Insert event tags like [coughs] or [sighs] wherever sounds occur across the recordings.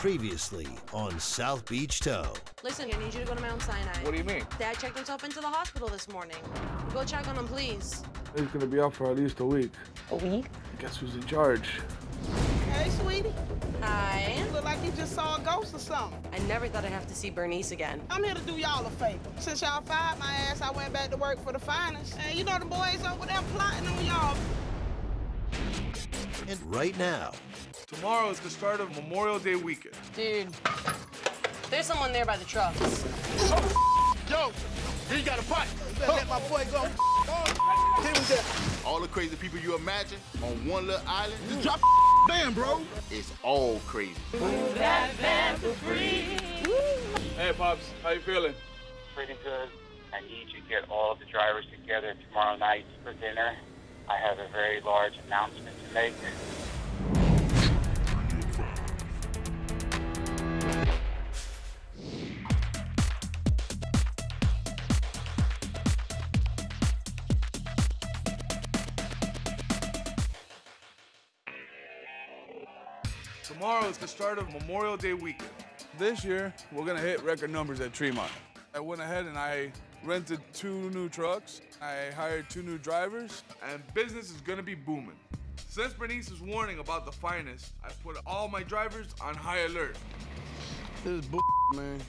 Previously on South Beach Tow. Listen, I need you to go to Mount Sinai. What do you mean? Dad checked himself into the hospital this morning. Go check on him, please. He's gonna be out for at least a week. A week? Guess who's in charge? Hey, sweetie. Hi. Look like you just saw a ghost or something. I never thought I'd have to see Bernice again. I'm here to do y'all a favor. Since y'all fired my ass, I went back to work for the finest. And you know the boys over there plotting on y'all. And right now, Tomorrow is the start of Memorial Day weekend. Dude, there's someone there by the trucks. Oh, yo, he got a pipe. You better let my boy go. Hit him there. All the crazy people you imagine on one little island. Just drop bam, bro. It's all crazy. Hey, Pops, how you feeling? pretty good. I need you to get all the drivers together tomorrow night for dinner. I have a very large announcement to make. Tomorrow is the start of Memorial Day weekend. This year, we're gonna hit record numbers at Tremont. I went ahead and I rented two new trucks. I hired two new drivers, and business is gonna be booming. Since Bernice's warning about the finest, I put all my drivers on high alert. This is bull, man.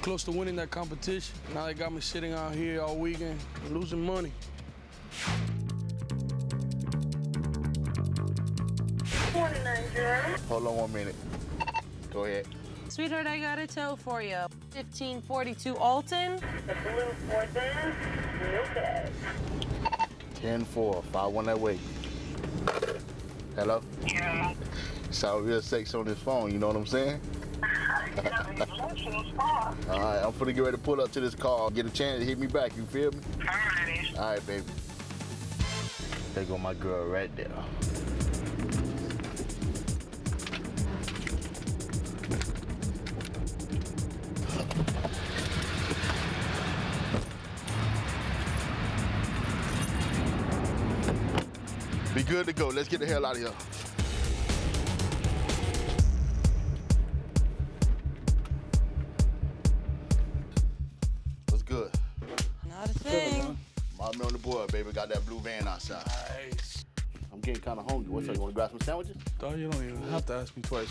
Close to winning that competition. Now they got me sitting out here all weekend, losing money. Hold on one minute. Go ahead. Sweetheart, I got a tow for you. 1542 Alton. The blue 10 4, 5 1 that way. Hello? Yeah. Sound real sexy on this phone, you know what I'm saying? [laughs] All right, I'm finna get ready to pull up to this car. Get a chance to hit me back, you feel me? All right, baby. There go my girl right there. Good to go. Let's get the hell out of here. What's good? Not a thing. Mommy on the board, baby. Got that blue van outside. Nice. I'm getting kind of hungry. What's up? You want to grab some sandwiches? Dog, you don't even have to ask me twice.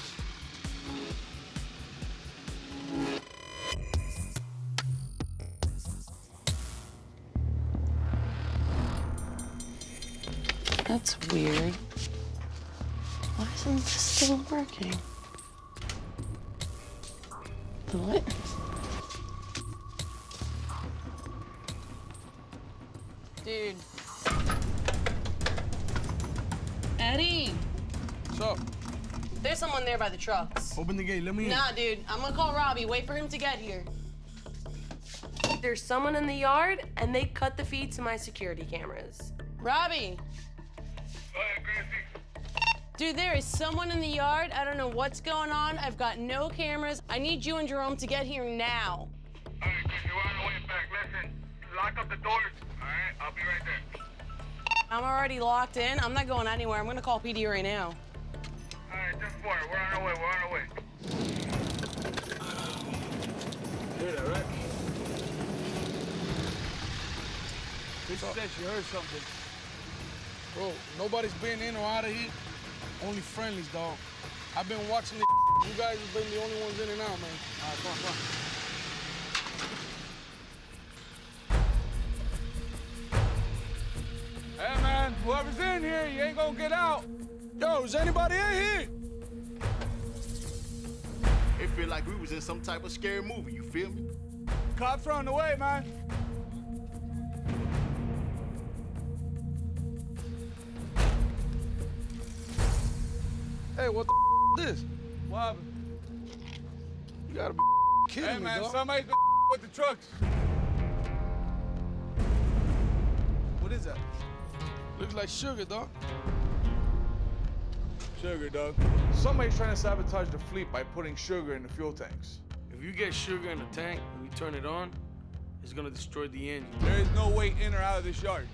That's weird. Why isn't this still working? What? Dude. Eddie, What's up? there's someone there by the trucks. Open the gate. Let me in. Nah, dude, I'm gonna call Robbie. Wait for him to get here. There's someone in the yard, and they cut the feed to my security cameras. Robbie! Dude, there is someone in the yard. I don't know what's going on. I've got no cameras. I need you and Jerome to get here now. Alright, Chris, you're on the way back. Listen, lock up the doors. Alright, I'll be right there. I'm already locked in. I'm not going anywhere. I'm gonna call PD right now. Alright, just for it. We're on our way. We're on our way. Hear that, right? Bitch said she heard something. Bro, nobody's been in or out of here. Only friendlies, dog. I've been watching the You guys have been the only ones in and out, man. All right, come on, come on. Hey, man, whoever's in here, you ain't gonna get out. Yo, is anybody in here? It feel like we was in some type of scary movie, you feel me? Cops are on the way, man. Hey, what the this? What happened? You gotta be kidding Hey, me, man, dog. somebody's [laughs] been with the trucks. What is that? Looks like sugar, dog. Sugar, dog. Somebody's trying to sabotage the fleet by putting sugar in the fuel tanks. If you get sugar in the tank and you turn it on, it's gonna destroy the engine. There is no way in or out of this yard.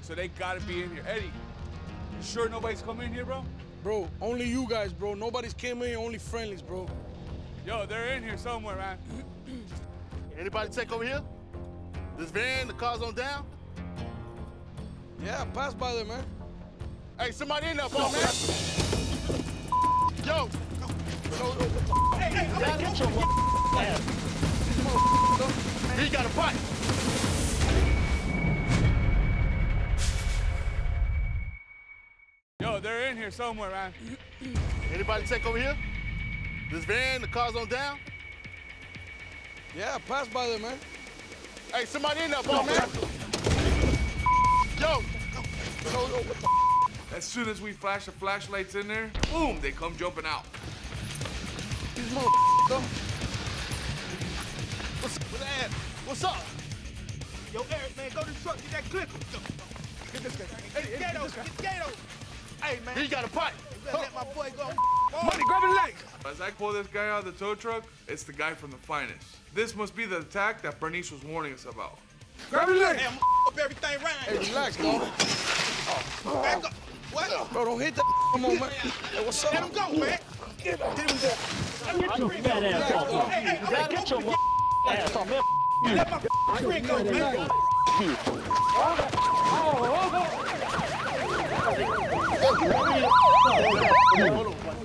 So they gotta be in here. Eddie, you sure nobody's coming in here, bro? Bro, only you guys, bro. Nobody's came in, only friendlies, bro. Yo, they're in here somewhere, man. [clears throat] Anybody take over here? This van, the car's on down? Yeah, pass by there, man. Hey, somebody in there, ball, man. Yo. Hey, get your ass. He got a pipe. Here somewhere, man. [clears throat] Anybody take over here? This van, the car's on down? Yeah, pass by there, man. Hey, somebody in there, ball, man. Yo. As soon as we flash the flashlights in there, boom, they come jumping out. These motherfuckers. [laughs] What's, what's that? What's up? Yo, Eric, man, go to the truck, get that clipper. Get this guy. Hey, get Gato, get Gato. Hey, man. He got a pipe. You better let my boy go. Money, grab his leg. As I pull this guy out of the tow truck, it's the guy from the finest. This must be the attack that Bernice was warning us about. Grab his leg. Hey, I'm up everything right. Hey, relax, dog. Back up. What? Bro, don't hit that Come on, man. Hey, what's up? Let him go, man. Get him there. Get your fat ass off Hey, hey, me. Get your ass off me. Let my friend go, man.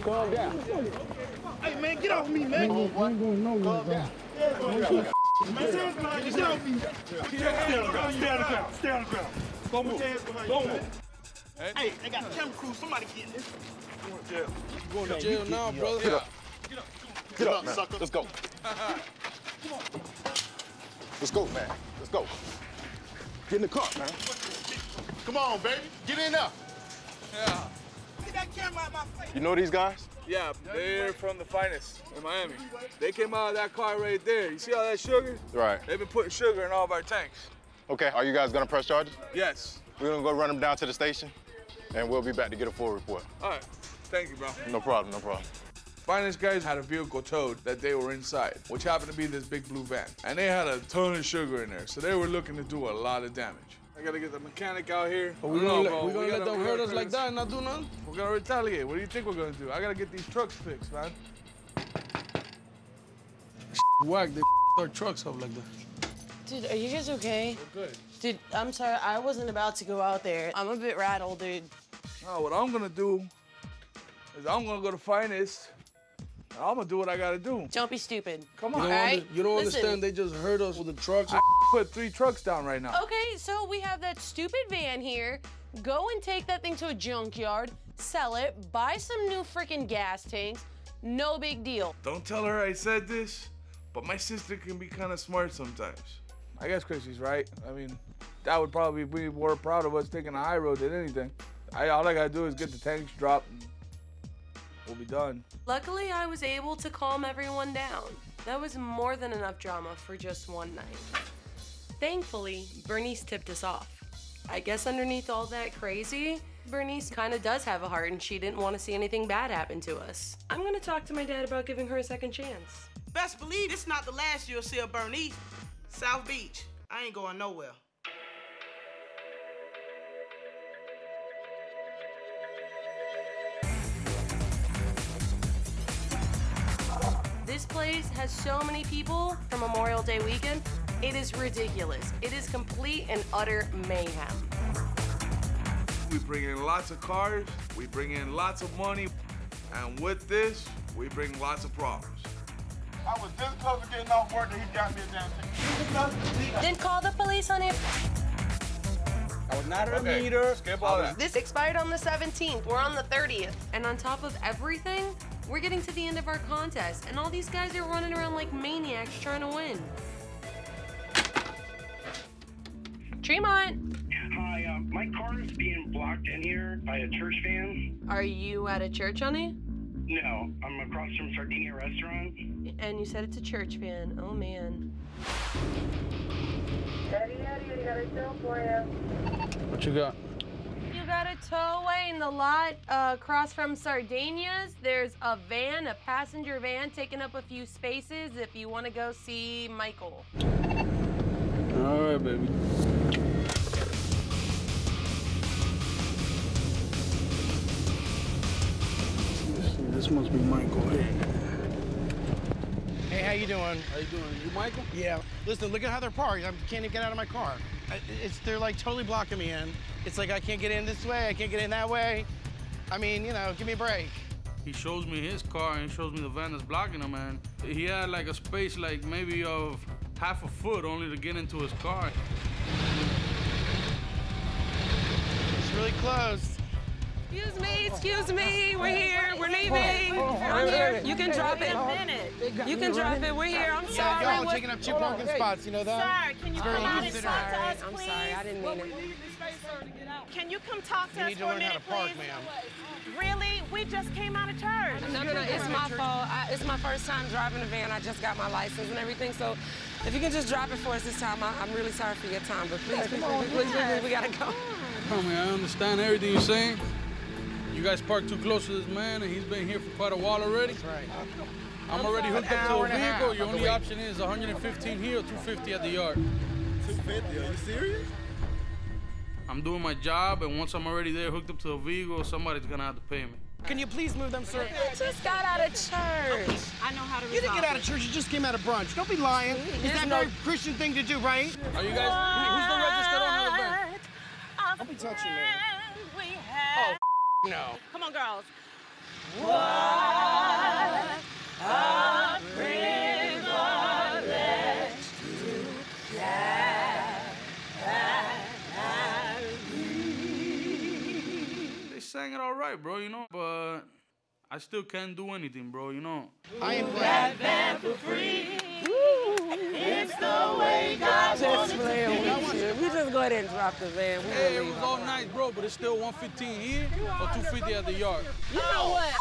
Calm down. Hey, man, get off me, man. Man, hands behind you. Get off me. Stay on the ground. Stay on the ground. Stay on the ground. Go move. Go move. Hey, they got camera crew. Somebody get this. Going to jail now, brother. Get up. Get up, sucker. Let's go. Let's go, man. Let's go. Get in the car, man. Come on, baby. Get in there. Yeah. Get that camera out my face. You know these guys? Yeah, they're from the finest in Miami. They came out of that car right there. You see all that sugar? Right. They've been putting sugar in all of our tanks. Okay, are you guys gonna press charges? Yes. We're gonna go run them down to the station, and we'll be back to get a full report. All right. Thank you, bro. No problem, no problem. Finest guys had a vehicle towed that they were inside, which happened to be this big blue van. And they had a ton of sugar in there, so they were looking to do a lot of damage. I gotta get the mechanic out here. Are we I gonna, know, let, bro. we gonna We let them hurt us like that and not do nothing? We're gonna retaliate. What do you think we're gonna do? I gotta get these trucks fixed, man. Whack, they our trucks up like that. Dude, are you guys okay? We're good. Dude, I'm sorry. I wasn't about to go out there. I'm a bit rattled, dude. No, what I'm gonna do is I'm gonna go to finest. And I'm gonna do what I gotta do. Don't be stupid. Come You on. don't, All under- right, you don't understand, they just hurt us with the trucks. I put three trucks down right now. Okay, so we have that stupid van here. Go and take that thing to a junkyard, sell it, buy some new freaking gas tanks. No big deal. Don't tell her I said this, but my sister can be kind of smart sometimes. I guess Chrissy's right. I mean, that would probably be more proud of us taking the high road than anything. I, all I gotta do is get the tanks dropped and we'll be done. Luckily, I was able to calm everyone down. That was more than enough drama for just one night. Thankfully, Bernice tipped us off. I guess underneath all that crazy, Bernice kind of does have a heart and she didn't want to see anything bad happen to us. I'm gonna talk to my dad about giving her a second chance. Best believe it's not the last you'll see of Bernice. South Beach. I ain't going nowhere. This place has so many people for Memorial Day weekend. It is ridiculous. It is complete and utter mayhem. We bring in lots of cars, we bring in lots of money, and with this, we bring lots of problems. I was this close to getting off work and he got me a damn thing. Then call the police on him. I was not at a Okay, meter. skip all that. This expired on the 17th. We're on the 30th. And on top of everything, we're getting to the end of our contest, and all these guys are running around like maniacs trying to win. Tremont, Hi, uh, my car is being blocked in here by a church van. are you at a church, honey? No, I'm across from Sardinia Restaurant. And you said it's a church van. Oh man. What you got? You got a towaway in the lot uh, across from Sardinia's. There's a van, a passenger van, taking up a few spaces if you want to go see Michael. All right, baby. This must be Michael. Hey. Hey, how you doing? How you doing? You Michael? Yeah. Listen, look at how they're parked. I can't even get out of my car. It's they're like totally blocking me in. It's like I can't get in this way. I can't get in that way. I mean, you know, give me a break. He shows me his car and shows me the van that's blocking him, man. He had like a space like maybe of half a foot only to get into his car. It's really close. Excuse me, excuse me, we're here, we're leaving. I'm here, you can drop it. You can drop it, we're here, I'm Yeah, sorry. y'all taking up two parking spots. You know that? Sir, can you come out and inconsiderate. talk to us, I'm sorry, I didn't mean it. Can you come talk to us for a minute, please? Really? We just came out of church. No, no, no, it's my fault. I, it's my first time driving a van. I just got my license and everything. So if you can just drop it for us this time, I, I'm really sorry for your time. But please, please, please, please, please, please, we gotta go. I mean, I understand everything you're saying. You guys parked too close to this man, and he's been here for quite a while already. That's right. I'm already hooked up to a and a half vehicle. Your only option is 115 here or 250 at the yard. 250, are you serious? I'm doing my job, and once I'm already there, hooked up to a vehicle, somebody's gonna have to pay me. Can you please move them, sir? I just got out of church. I know how to You didn't get out of church. You just came out of brunch. Don't be lying. Is that a very Christian thing to do, right? Are you guys? Who's the registered owner of the van? Don't be touching me. We have. No. Come on, girls. They sang it all right, bro. You know, but I still can't do anything, bro. You know. I am glad. Just playing go ahead and drop the van. We Hey, it was all nice, bro, but it's still 115 here or 250 at the yard. You know oh, what?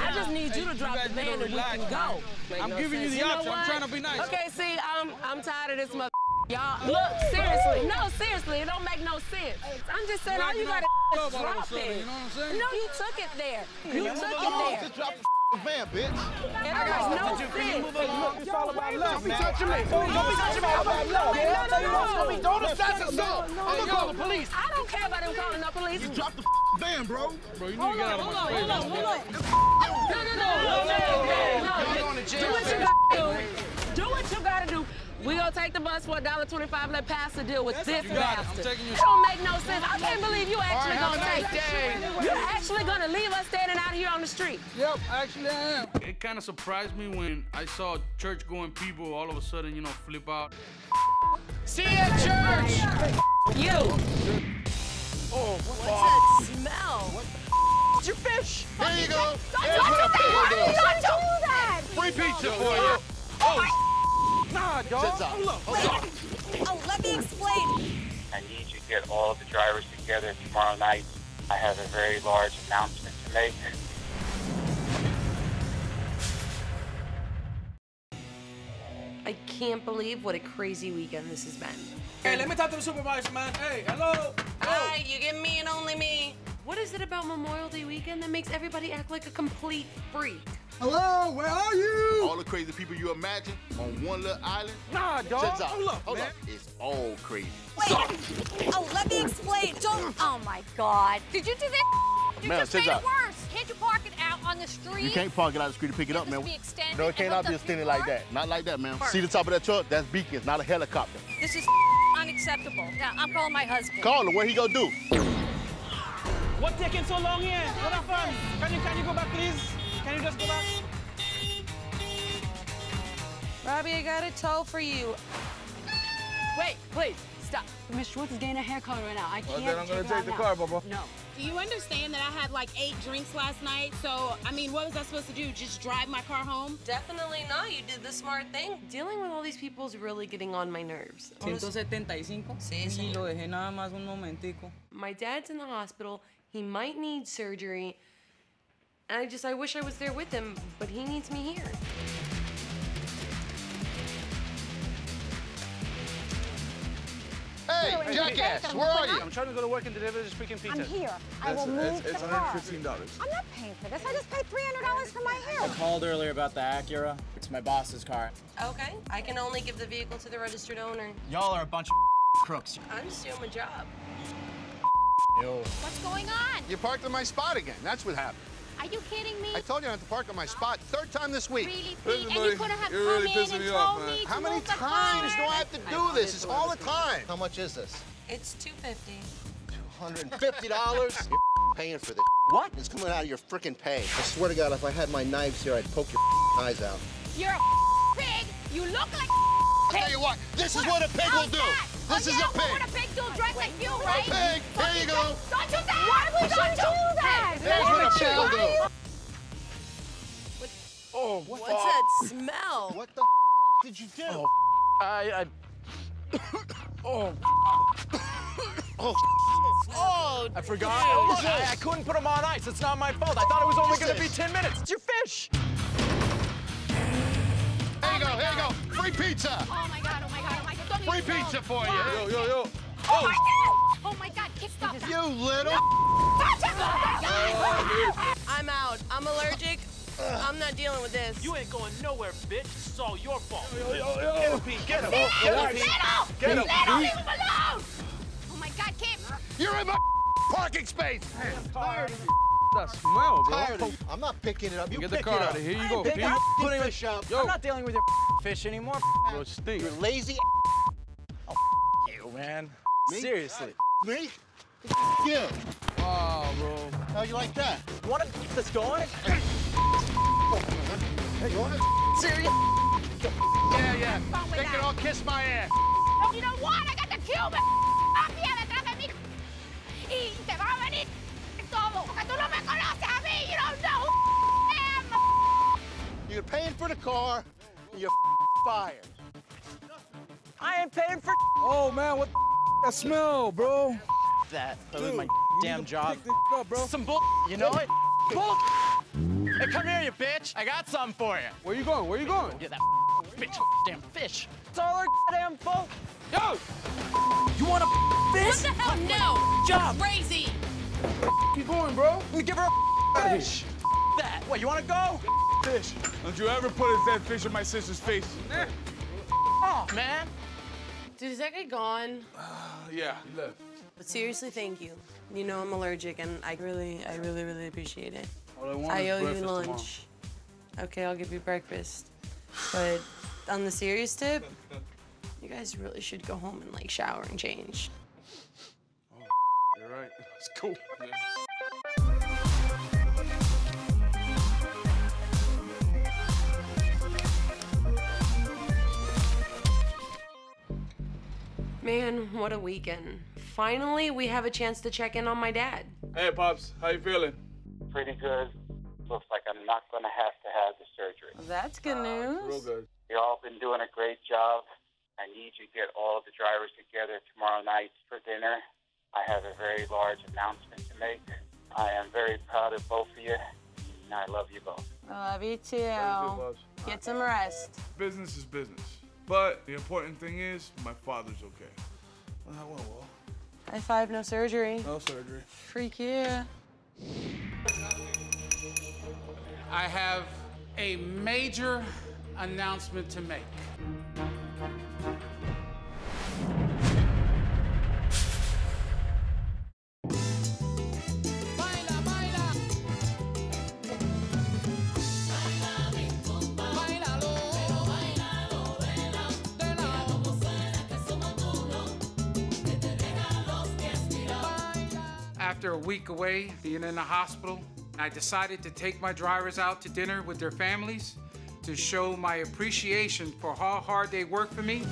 I just need you to drop the van and we can go. I'm giving you the option. I'm trying to be nice. Okay, see, I'm I'm tired of this mother. Y'all, look, seriously, no, seriously, it don't make no sense. I'm just saying, all you gotta is all of a drop it. you know what I'm saying? No, you took it there. You took it Oh, there. Just drop the van, bitch. It makes no sense. It's all about love, man. Don't be man. touching me. Don't be touching me. It's all about love. No, no, no, no. Don't, don't assassinate. No, I'm no, gonna no. call the police. I don't care about him calling the police. You drop the van, bro. Bro, you need to get out of my face. No, no, no, no, no, no, We gonna take the bus for $1.25. Let Pastor deal with this You got it. I'm bastard. It don't make no sense. I can't believe you actually have a gonna nice take day. You're actually gonna leave us standing out here on the street. Yep, actually I am. It kind of surprised me when I saw church-going people all of a sudden, you know, flip out. See you at church. You. Oh, What's that smell? It's your fish. There you go. Don't do put up that. the Why window. did you do that? Free pizza for you. Oh, oh. Nah, dog. Jets out. Hold up. Oh, let me explain. I need you to get all the drivers together tomorrow night. I have a very large announcement to make. I can't believe what a crazy weekend this has been. Hey, let me talk to the supervisor, man. Hey, hello. Hi, you get me and only me. What is it about Memorial Day weekend that makes everybody act like a complete freak? Hello, where are you? All the crazy people you imagine on one little island. Nah, dog. Jets out. Hold up, Hold man. up. It's all crazy. Wait. Oh, let me explain. Don't. Oh my God. Did you do that? You Man, just made it it worse. Can't you park it out on the street? You can't park it out the street to pick it up, man. be extended No, it and can't let be extended like that. Not like that, man. Park. See the top of that truck? That's beacons, not a helicopter. This is unacceptable. Now, I'm calling my husband. Call him. What he gonna do? What taking so long here? What happened? Can you can you go back, please? Can you just go back? Robbie, I got a tow for you. Wait, please, stop. Miss Schwartz is getting a haircut right now. I can't then I'm gonna check her take out the now. car, Bubba. No. Do you understand that I had like eight drinks last night? So, I mean, what was I supposed to do? Just drive my car home? Definitely not. You did the smart thing. Dealing with all these people is really getting on my nerves. Honest- 175. Sí, Y lo dejé nada más un momentico. My dad's in the hospital. He might need surgery. And I just, I wish I was there with him, but he needs me here. Hey, jackass, where are you? I'm trying to go to work and deliver this freaking pizza. I'm here. I That's, will move it's, it's the car. $115. I'm not paying for this. I just paid $300 for my hair. I called earlier about the Acura. It's my boss's car. Okay. I can only give the vehicle to the registered owner. Y'all are a bunch of [laughs] crooks. I'm just doing my job. Ew. What's going on? You parked in my spot again. That's what happened. Are you kidding me? I told you not to park on my spot. Third time this week. Really, Pete? And you couldn't have you're come really in pissing and me off, told man. me How many times do I have to do this? It's all the time. How much is this? It's two fifty. Two hundred and fifty dollars. You're paying for this. [laughs] What? It's coming out of your freaking pay. I swear to God, if I had my knives here, I'd poke your [laughs] eyes out. You're a [laughs] pig. You look like I'll tell you what, this is what a pig will do. This oh, is yeah, a pig. What would a pig do? Dress like you, right? pig. Here you go. Don't do that. Why would you do that? Here's what a pig will do. Oh, what What's that smell? What the did you do? Oh, I, I. [coughs] oh. [coughs] Oh. [coughs] Oh, I forgot. Oh, look, I, I couldn't put them on ice. It's not my fault. I thought it was only going to be 10 minutes. It's your fish. Here you go, here you go. Free pizza. Oh, Free pizza for you. Yo, yo, yo. Oh my oh. god! Oh my god, kick stop that. You little. Touch him! Oh my god! I'm out. I'm allergic. I'm not dealing with this. You ain't going nowhere, bitch. It's all your fault. Yo, yo, yo. Get him, Pete. Get him. Little! Get him, Pete. Little! Get him. Little, leave him alone! Oh my god, Kim! You're in my [laughs] parking space. I'm tired. That smell, bro. Tired of I'm not picking it up. You Get the pick car it out of here. Here you I go, ain't Pete. picking Putting fish up. I'm not dealing with your [laughs] fish anymore. Bro, it stinks. You're lazy. You, man. Me? Seriously. Me? You. Oh, bro. How you like that? Want to keep this going? Hey, you want it? Serious? Yeah, yeah. They can all kiss my ass. And you know what? I got the Cuban mafia detrás de mí. Y te va a venir todo. Porque tú no me conoces a mí. You don't know who I am. You're paying for the car. and You're fired. I ain't paying for Oh, man, what the that smell, bro? that. That was my damn job. pick this up, bro. Some bull. You know it? Bull. Hey, come here, you bitch. I got something for you. Where you going? Where you going? Get that bitch, damn fish. It's all our damn fault. Yo! You want a fish? What the hell? No! Job. Crazy! Keep going, bro. We give her a fish. That. What? You want to go? Fish. Don't you ever put a dead fish in my sister's face. Oh, man. Dude, is that guy gone? [sighs] Yeah, he left. But seriously, thank you. You know I'm allergic, and I really, I really, really appreciate it. All I want I is owe you breakfast tomorrow. lunch. Okay, I'll give you breakfast. But on the serious tip, you guys really should go home and like shower and change. Oh, [laughs] you're right. It's cool. Man, what a weekend. Finally, we have a chance to check in on my dad. Hey, Pops. How you feeling? Pretty good. Looks like I'm not going to have to have the surgery. That's good news. Real good. You all been doing a great job. I need you to get all the drivers together tomorrow night for dinner. I have a very large announcement to make. I am very proud of both of you, and I love you both. I love you too. Pops. Get some rest. Business is business. But the important thing is, my father's okay. Well, that went well. High five, no surgery. No surgery. Freak yeah. I have a major announcement to make. Week away, being in the hospital, I decided to take my drivers out to dinner with their families to show my appreciation for how hard they work for me.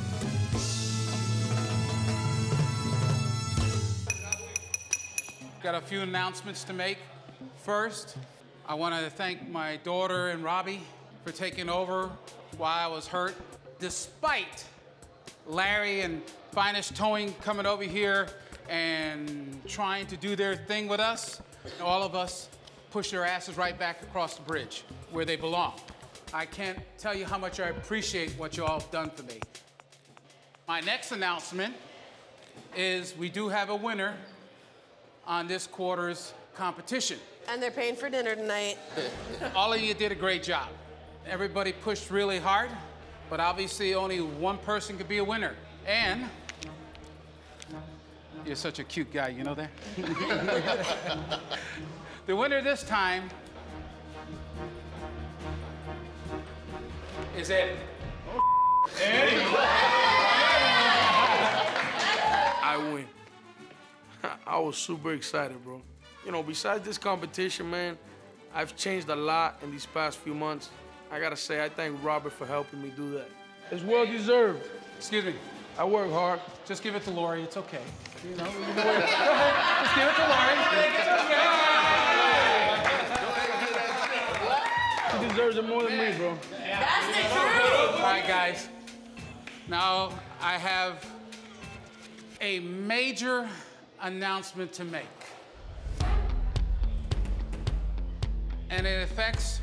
Got a few announcements to make. First, I want to thank my daughter and Robbie for taking over while I was hurt. Despite Larry and Finest Towing coming over here and trying to do their thing with us, all of us push their asses right back across the bridge where they belong. I can't tell you how much I appreciate what you all have done for me. My next announcement is we do have a winner on this quarter's competition. And they're paying for dinner tonight. [laughs] All of you did a great job. Everybody pushed really hard, but obviously only one person could be a winner. And you're such a cute guy, you know that? [laughs] the winner this time is it? Oh. [laughs] I win. I was super excited, bro. You know, besides this competition, man, I've changed a lot in these past few months. I gotta say, I thank Robert for helping me do that. It's well deserved. Excuse me. I work hard. Just give it to Lori, it's okay. You know, you know what- Go ahead. Just give it to Lori. It's okay. He deserves it more than me, bro. That's the truth. All right, guys. Now I have a major announcement to make. And it affects